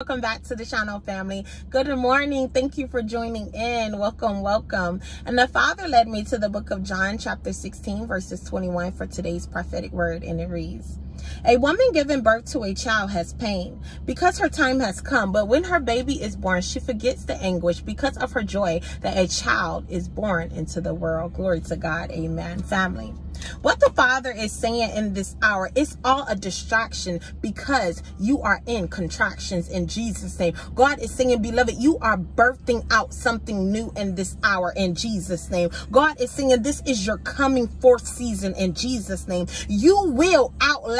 welcome back to the channel family. Good morning. Thank you for joining in. Welcome welcome. And the father led me to the book of john chapter 16 verses 21 for today's prophetic word and it reads a woman giving birth to a child has pain because her time has come, but when her baby is born, she forgets the anguish because of her joy that a child is born into the world. Glory to God. Amen. Family. What the Father is saying in this hour, is all a distraction because you are in contractions in Jesus' name. God is saying, beloved, you are birthing out something new in this hour in Jesus' name. God is saying, this is your coming forth season in Jesus' name. You will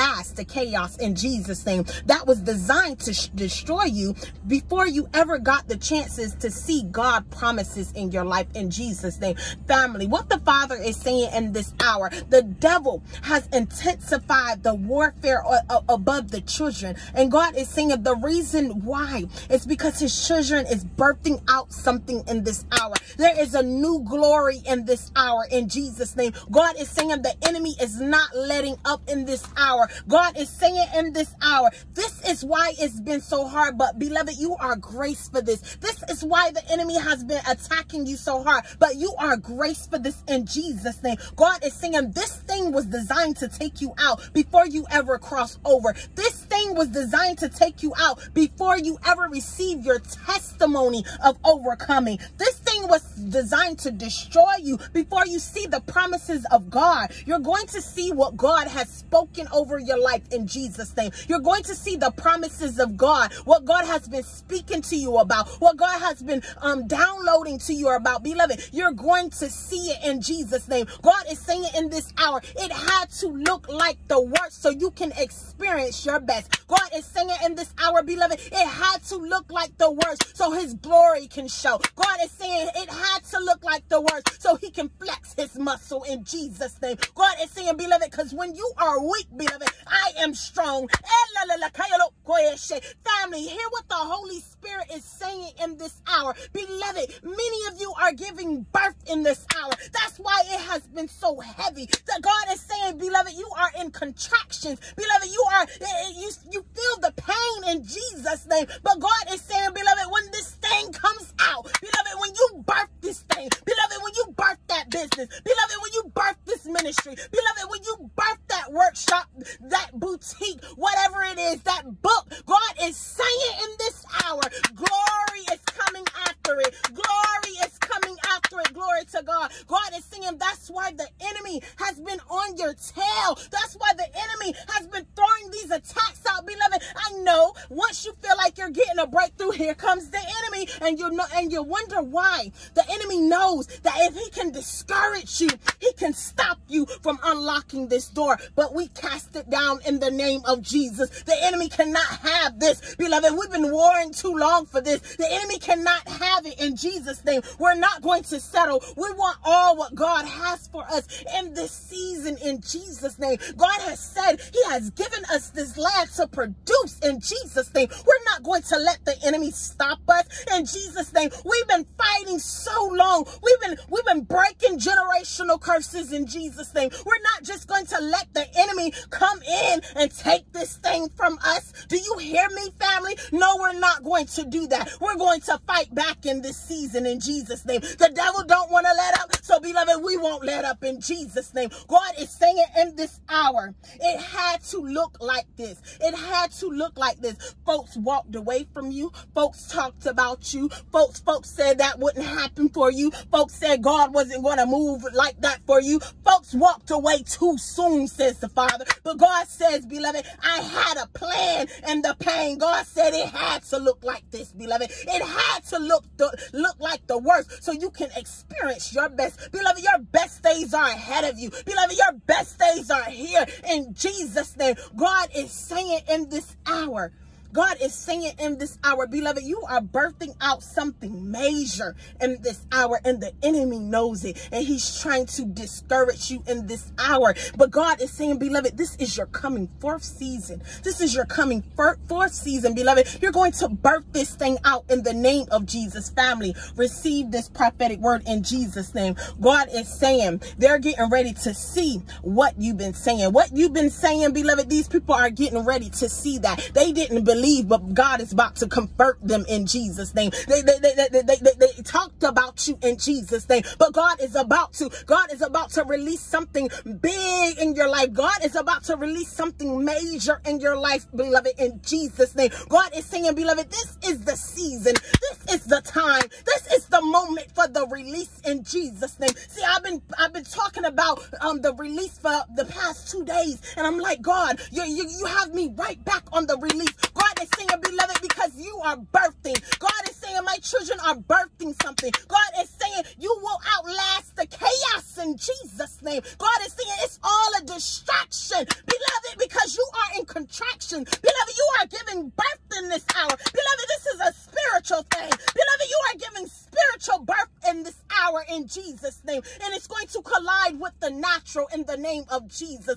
the chaos in Jesus' name. That was designed to destroy you before you ever got the chances to see God promises in your life in Jesus' name. Family, what the Father is saying in this hour, the devil has intensified the warfare above the children. And God is saying the reason why is because his children is birthing out something in this hour. There is a new glory in this hour in Jesus' name. God is saying the enemy is not letting up in this hour. God is saying in this hour, this is why it's been so hard. But beloved, you are grace for this. This is why the enemy has been attacking you so hard. But you are grace for this in Jesus' name. God is saying this thing was designed to take you out before you ever cross over. This thing was designed to take you out before you ever receive your testimony of overcoming. This thing was designed to destroy you before you see the promises of God. You're going to see what God has spoken over your life in Jesus' name. You're going to see the promises of God, what God has been speaking to you about, what God has been um, downloading to you about. Beloved, you're going to see it in Jesus' name. God is saying in this hour, it had to look like the worst so you can experience your best. God is saying it in this hour, beloved, it had to look like the worst so his glory can show. God is saying it had to look like the worst so he can flex his muscle in Jesus' name. Go God is saying, beloved, because when you are weak, beloved, I am strong. Family, hear what the Holy Spirit is saying in this hour. Beloved, many of you are giving birth in this hour. That's why it has been so heavy. That God is saying, beloved, you are in contractions. Beloved, you are, eh, eh, you, you feel the pain in Jesus' name. But God is saying, beloved, when this thing comes out, beloved, when you birth this thing, beloved, when you birth that business, beloved, when you birth this ministry, beloved, when you birth that workshop, that boutique, whatever it is, that book, God is saying in this hour, glory is coming after it. Glory is coming after it. Glory to God. God is saying that's why the enemy has been on your tail. That's why the enemy has been throwing these attacks out, beloved. I know once you feel like you're getting a breakthrough, here comes the enemy, and you know, and you wonder why. The enemy knows that if he can discourage you, unlocking this door. But we cast it down in the name of Jesus. The enemy cannot have this, beloved. We've been warring too long for this. The enemy cannot have it in Jesus' name. We're not going to settle. We want all what God has for us in this season in Jesus' name. God has said he has given us this land to produce in Jesus' name. We're not going to let the enemy stop us in Jesus' name. We've been fighting so long. We've been we've been breaking generational curses in Jesus' name. We're not just going to let the enemy come in and take this thing from us. Do you hear me, family? No, we're not going to do that. We're going to fight back in this season in Jesus' name. The devil don't want to let up. So, beloved, we won't let up in Jesus' name. God is saying in this hour, it had to look like this. It had to look like this. Folks walked away from you. Folks talked about you. Folks, folks said that wouldn't happen for you. Folks said God wasn't going to move like that for you. Folks walked away too soon, says the Father. But God says, beloved, I had a plan and the pain. God said it had to look like this, beloved. It had to look the, look like the worst so you can experience your best. Beloved, your best days are ahead of you. Beloved, your best days are here in Jesus' name. God is saying in this hour, God is saying in this hour, beloved, you are birthing out something major in this hour, and the enemy knows it, and he's trying to discourage you in this hour. But God is saying, beloved, this is your coming forth season. This is your coming forth season, beloved. You're going to birth this thing out in the name of Jesus. Family, receive this prophetic word in Jesus' name. God is saying they're getting ready to see what you've been saying. What you've been saying, beloved, these people are getting ready to see that. They didn't believe but God is about to convert them in Jesus' name. They, they, they, they, they, they talked about you in Jesus' name, but God is about to, God is about to release something big in your life. God is about to release something major in your life, beloved, in Jesus' name. God is saying, beloved, this is the season. This is the time. This is the moment for the release in Jesus' name. See, I've been, I've been talking about um, the release for the past two days, and I'm like, God, you, you, you have me right back on the release. God is saying, beloved, because you are birthing. God is saying, my children are birthing something. God is saying, you will outlast the chaos in Jesus' name. God is saying, it's all a distraction, beloved, because you are in contraction. Beloved, you are giving birth in this hour. Beloved, this is a spiritual thing. Beloved, you are giving spiritual birth in this hour in Jesus' name. And it's going to collide with the natural in the name of Jesus.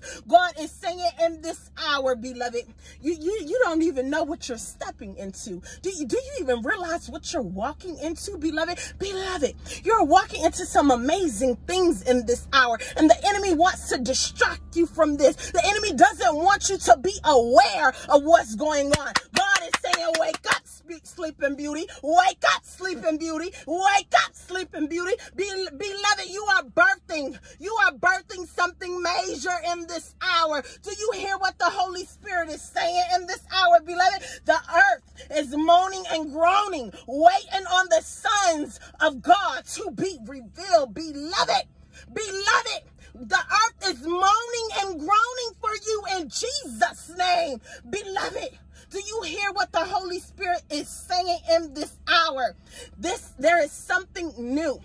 Beloved, you, you, you don't even know what you're stepping into. Do you, do you even realize what you're walking into, beloved? Beloved, you're walking into some amazing things in this hour. And the enemy wants to distract you from this. The enemy doesn't want you to be aware of what's going on. God is saying, wake up, sleeping beauty. Wake up, sleeping beauty. Wake up, sleeping beauty. Be, beloved, you are birthing. You are birthing something major in this hour. Do you hear what the Holy Spirit is saying in this hour, beloved? The earth is moaning and groaning, waiting on the sons of God to be revealed. Beloved, beloved, the earth is moaning and groaning for you in Jesus' name. Beloved, do you hear what the Holy Spirit is saying in this hour? This there is something new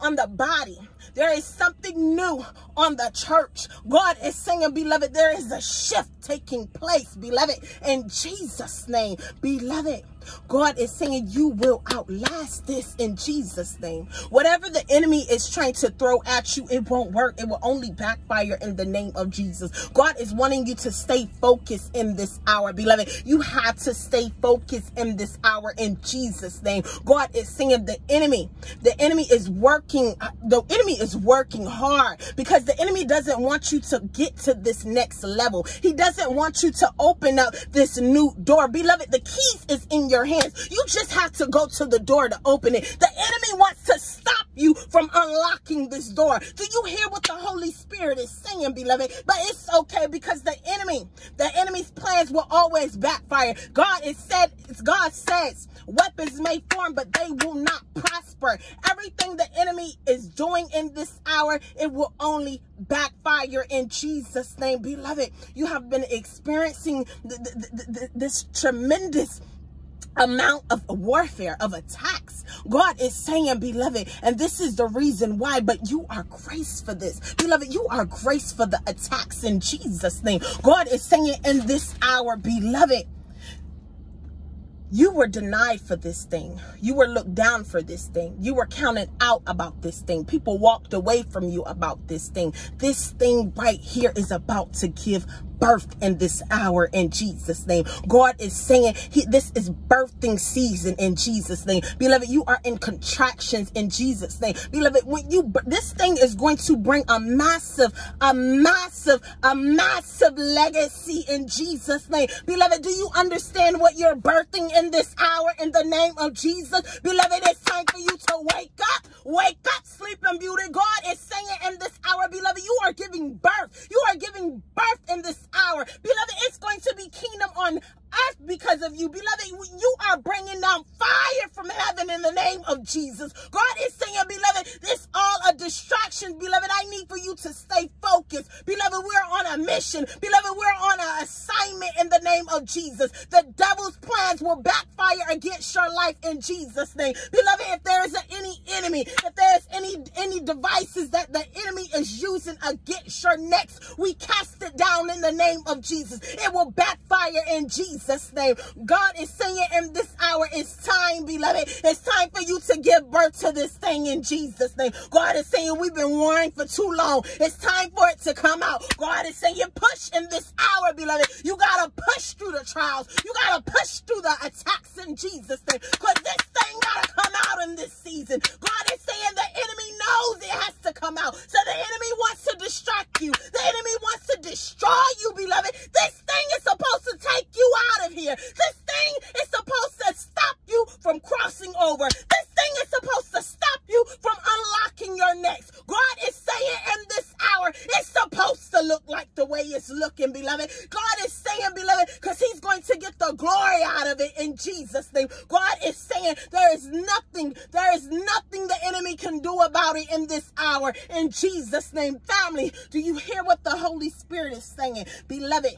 on the body. There is something new on the church. God is saying, beloved, there is a shift taking place, beloved, in Jesus' name. Beloved, God is saying you will outlast this in Jesus' name. Whatever the enemy is trying to throw at you, it won't work. It will only backfire in the name of Jesus. God is wanting you to stay focused in this hour, beloved. You have to stay focused in this hour in Jesus' name. God is saying the enemy, the enemy is working, uh, the enemy is working hard because the enemy doesn't want you to get to this next level. He doesn't want you to open up this new door. Beloved, the keys is in your your hands. You just have to go to the door to open it. The enemy wants to stop you from unlocking this door. Do you hear what the Holy Spirit is saying, beloved? But it's okay because the enemy, the enemy's plans will always backfire. God is said, it's God says, weapons may form, but they will not prosper. Everything the enemy is doing in this hour, it will only backfire in Jesus' name. Beloved, you have been experiencing this tremendous amount of warfare, of attacks. God is saying, beloved, and this is the reason why, but you are grace for this. Beloved, you are grace for the attacks in Jesus' name. God is saying in this hour, beloved, you were denied for this thing. You were looked down for this thing. You were counted out about this thing. People walked away from you about this thing. This thing right here is about to give birthed in this hour in Jesus name. God is saying he, this is birthing season in Jesus name. Beloved, you are in contractions in Jesus name. Beloved, when you this thing is going to bring a massive, a massive, a massive legacy in Jesus name. Beloved, do you understand what you're birthing in this hour in the name of Jesus? Beloved, it's time for you to wake up. Wake up, sleeping beauty. God is saying in this hour, beloved, you are giving birth. You are giving birth in this hour. Beloved, it's going to be kingdom on earth because of you. Beloved, you are bringing down fire from heaven in the name of Jesus. God is saying, beloved, this all a distraction. Beloved, I need for you to stay focused. A mission. Beloved, we're on an assignment in the name of Jesus. The devil's plans will backfire against your life in Jesus' name. Beloved, if there is any enemy, if there's any any devices that the enemy is using against your necks, we cast it down in the name of Jesus. It will backfire in Jesus Jesus' name. God is saying in this hour, it's time, beloved. It's time for you to give birth to this thing in Jesus' name. God is saying we've been warring for too long. It's time for it to come out. God is and you push in this hour, beloved. You got to push through the trials. You got to push through the attacks in Jesus' name. Because this thing got to come out in this season. God is saying the enemy knows it has to come out. So the enemy wants to distract you. The enemy wants to destroy you, beloved. This thing is supposed to take you out of here. This thing is supposed to stop you from crossing over. This thing is supposed to it's looking, beloved. God is saying, beloved, because he's going to get the glory out of it in Jesus' name. God is saying there is nothing, there is nothing the enemy can do about it in this hour in Jesus' name. Family, do you hear what the Holy Spirit is saying? Beloved,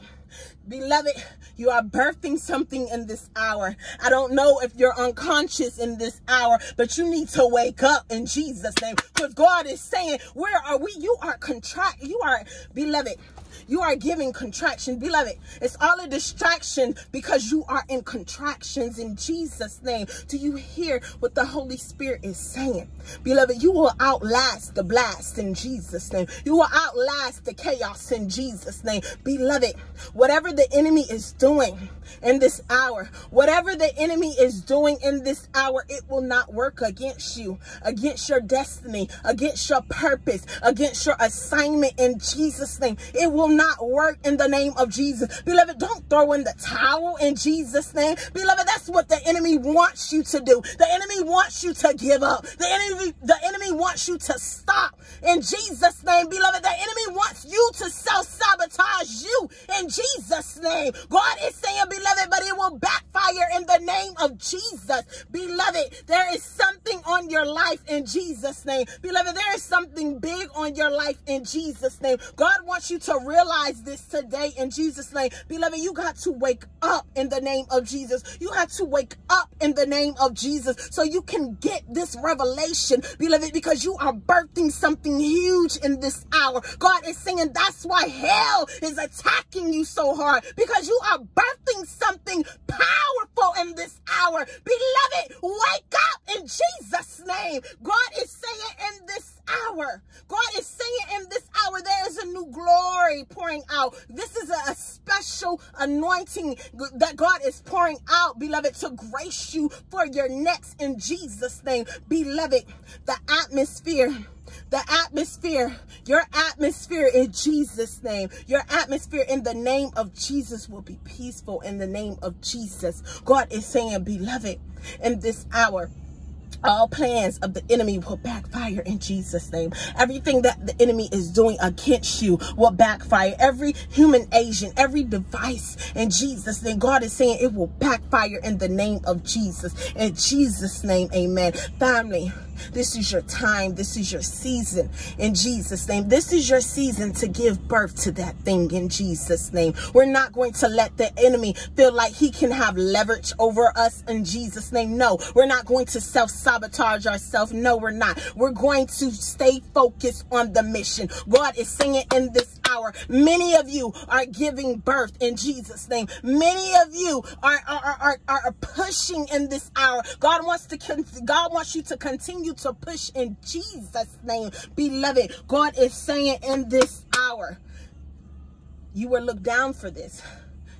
Beloved, you are birthing something in this hour. I don't know if you're unconscious in this hour, but you need to wake up in Jesus' name. Because God is saying, where are we? You are contract. You are, beloved, you are giving contraction. Beloved, it's all a distraction because you are in contractions in Jesus' name. Do you hear what the Holy Spirit is saying? Beloved, you will outlast the blast in Jesus' name. You will outlast the chaos in Jesus' name. Beloved, whatever the enemy is doing in this hour, whatever the enemy is doing in this hour, it will not work against you, against your destiny, against your purpose, against your assignment in Jesus' name. It will not work in the name of Jesus. Beloved, don't throw in the towel in Jesus' name. Beloved, that's what the enemy wants you to do. The enemy wants you to give up. The enemy, the enemy wants you to stop in Jesus' name. Beloved, the enemy wants you to self-sabotage you in Jesus' name. God is saying, beloved, but it will backfire in the name of Jesus. Beloved, there is something on your life in Jesus' name. Beloved, there is something big on your life in Jesus' name. God wants you to realize realize this today in Jesus' name. Beloved, you got to wake up in the name of Jesus. You have to wake up in the name of Jesus so you can get this revelation, beloved, because you are birthing something huge in this hour. God is saying that's why hell is attacking you so hard because you are birthing something powerful in this hour. Beloved, wake up in Jesus' name. God is saying in this hour. God is saying in this hour, there is a new glory pouring out. This is a, a special anointing that God is pouring out, beloved, to grace you for your next in Jesus' name. Beloved, the atmosphere the atmosphere, your atmosphere in Jesus' name, your atmosphere in the name of Jesus will be peaceful in the name of Jesus. God is saying, beloved, in this hour, all plans of the enemy will backfire in Jesus name. Everything that the enemy is doing against you will backfire. Every human agent every device in Jesus name God is saying it will backfire in the name of Jesus. In Jesus name amen. Family this is your time. This is your season in Jesus' name. This is your season to give birth to that thing in Jesus' name. We're not going to let the enemy feel like he can have leverage over us in Jesus' name. No, we're not going to self-sabotage ourselves. No, we're not. We're going to stay focused on the mission. God is singing in this hour, many of you are giving birth in Jesus' name. Many of you are, are, are, are pushing in this hour. God wants to, God wants you to continue continue to push in Jesus' name. Beloved, God is saying in this hour, you were looked down for this.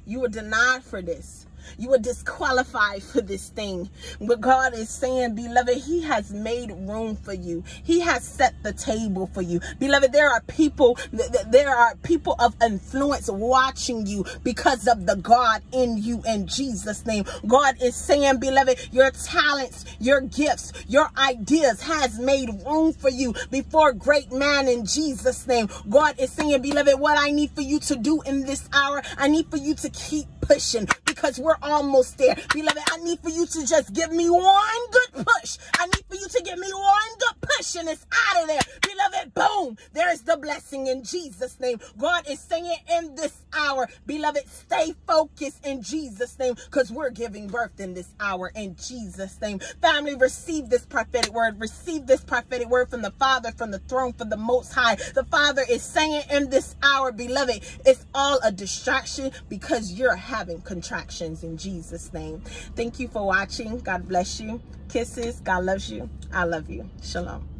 You were denied for this. You are disqualified for this thing. But God is saying, beloved, he has made room for you. He has set the table for you. Beloved, there are people, there are people of influence watching you because of the God in you in Jesus' name. God is saying, beloved, your talents, your gifts, your ideas has made room for you before great man in Jesus' name. God is saying, beloved, what I need for you to do in this hour, I need for you to keep pushing because we're almost there. Beloved, I need for you to just give me one good push. I need for you to give me one good push and it's out of there. Beloved, boom, there is the blessing in Jesus' name. God is saying in this beloved, stay focused in Jesus' name because we're giving birth in this hour in Jesus' name. Family, receive this prophetic word. Receive this prophetic word from the Father, from the throne, from the Most High. The Father is saying in this hour, beloved, it's all a distraction because you're having contractions in Jesus' name. Thank you for watching. God bless you. Kisses. God loves you. I love you. Shalom.